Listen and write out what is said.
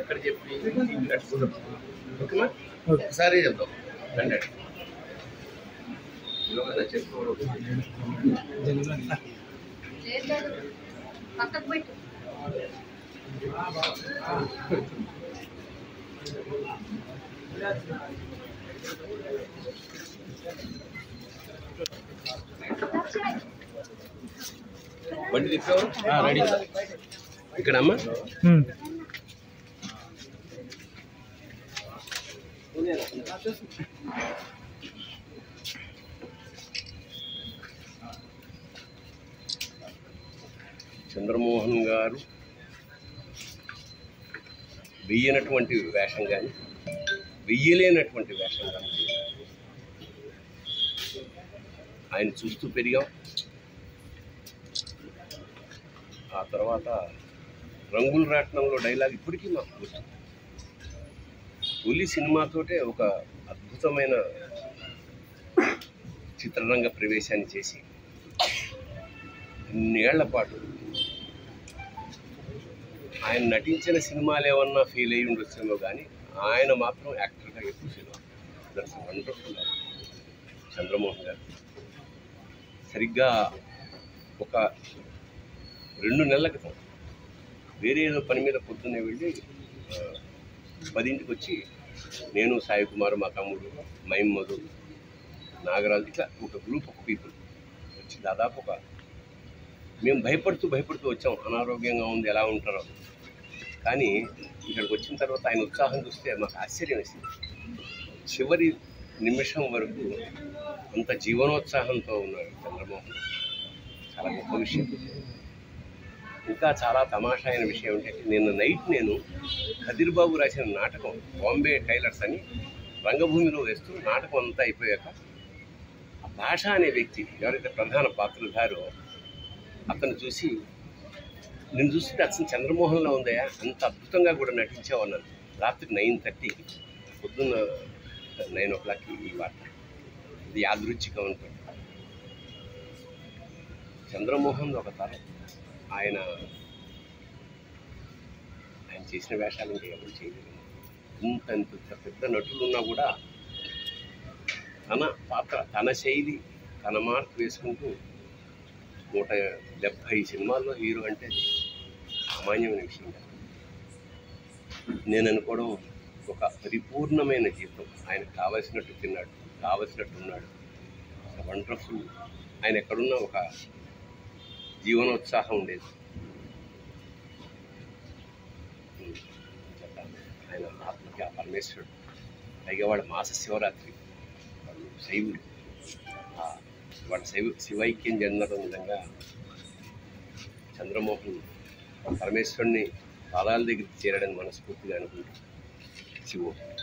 ఎక్కడ చెప్పి కట్టుకుందాం ఓకేమా ఒకసారి చెప్తాం రండి ఇలా చెప్పుకోవడం లేదు లేదు పక్కకు పెట్టు బండి తిప్పావు రెడీ ఇక్కడ అమ్మా చంద్రమోహన్ గారు వెయ్యనటువంటి వేషం కానీ వెయ్యలేనటువంటి వేషం కానీ ఆయన చూస్తూ పెరిగాం. ఆ తర్వాత రంగుల రాట్నంలో డైలాగ్ ఇప్పటికీ మాకు గుర్తు. పులి సినిమాతోటే ఒక అద్భుతమైన చిత్రరంగ ప్రవేశాన్ని చేసి ఇన్నేళ్ళ పాటు ఆయన నటించిన సినిమాలు ఏమన్నా ఫీల్ అయ్యి ఉండొచ్చేమో కానీ ఆయన మాత్రం యాక్టర్గా ఎక్కువ సినిమా దట్స్ వండర్ఫుల్ చంద్రమోహన్ గారు. సరిగ్గా ఒక రెండు నెలల క్రితం వేరే ఏదో పని మీద పొద్దున్నే వెళ్ళి పదింటికి వచ్చి నేను సాయి కుమార్ మా తమ్ముడు మహిమ్మదు నాగరాజు ఇట్లా ఒక గ్రూప్ ఆఫ్ పీపుల్ వచ్చి దాదాపు ఒక మేము భయపడుతూ భయపడుతూ వచ్చాం. అనారోగ్యంగా ఉంది ఎలా ఉంటారో. కానీ ఇక్కడికి వచ్చిన తర్వాత ఆయన ఉత్సాహం చూస్తే మాకు ఆశ్చర్యం వేసింది. చివరి నిమిషం వరకు అంత జీవనోత్సాహంతో ఉన్నారు చంద్రమోహన్. చాలా గొప్ప విషయం. ఇంకా చాలా తమాషా అయిన విషయం ఏంటంటే నిన్న నైట్ నేను ఖదిర్బాబు రాసిన నాటకం బాంబే టైలర్స్ అని రంగభూమిలో వేస్తూ నాటకం అంతా అయిపోయాక ఆ భాష అనే వ్యక్తి ఎవరైతే ప్రధాన పాత్రధారో అతను చూసి నేను చూస్తే అసలు చంద్రమోహన్లో ఉందయా అంత అద్భుతంగా కూడా నటించావు అన్నాను రాత్రి నైన్ థర్టీకి పొద్దున్న నైన్ ఓ క్లాక్కి ఈ వార్త. ఇది యాదృచ్ఛికం అనుకోండి. చంద్రమోహన్ ఒక తరం. ఆయన ఆయన చేసిన వేషాలు ఇంకా ఎవరు చేయలేదు. ఇంత ఇంత పెద్ద నటులు ఉన్నా కూడా తన పాత్ర తన శైలి తన మార్క్ వేసుకుంటూ నూట డెబ్భై సినిమాల్లో హీరో అంటే అది సామాన్యమైన విషయం కాదు. నేను అనుకోవడం ఒక పరిపూర్ణమైన జీవితం. ఆయన కావలసినట్టు తిన్నాడు కావలసినట్టు ఉన్నాడు వండర్ఫుల్ ఆయన ఎక్కడున్నా ఒక జీవనోత్సాహం ఉండేది. చెప్పాలి. ఆయన ఆత్మకి ఆ పరమేశ్వరుడు. పైగా వాడు మాస శివరాత్రి వాళ్ళు శైవులు వాటి శివ శివైక్యం చెందడం విధంగా చంద్రమోహన్ పరమేశ్వరుని పాదాల దగ్గరికి చేరడానికి మనస్ఫూర్తిగా అనుకుంటాం శివోహన్